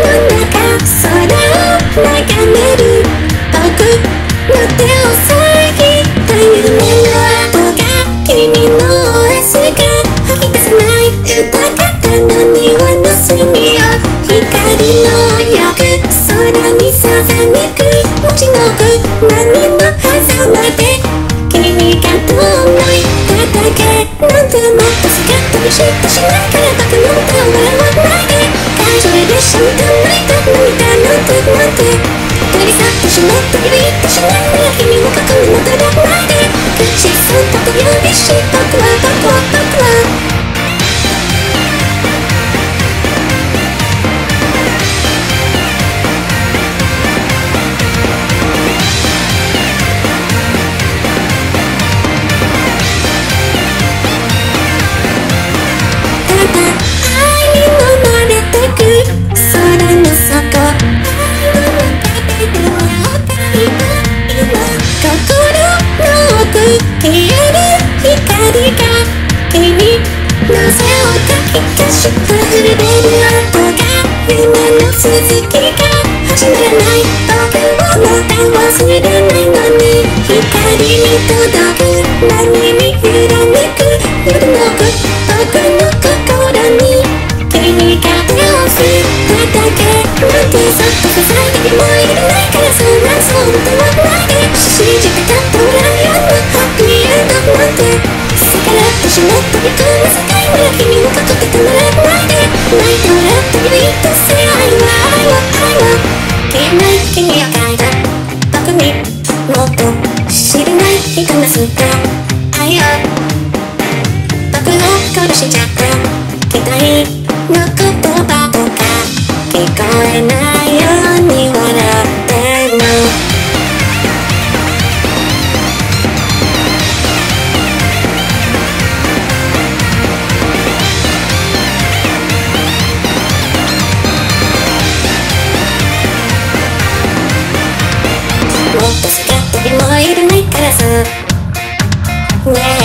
中空を眺める僕の手を遮った夢の跡が君の足が吐き出さない豊かな庭の隅を光のよく空にさざめく持ちのく何も挟まで君が遠のいただけなんてっとすっと見知っしないから僕の歌を笑わないで感情でシャビとしないで君の過去にないで。指してシが今の続きが始まらない僕もまた忘れないのに光に届く僕は殺しちゃった期待の言葉とか聞こえないように笑ってんの。もっと好きってもいるないからずっと Wow.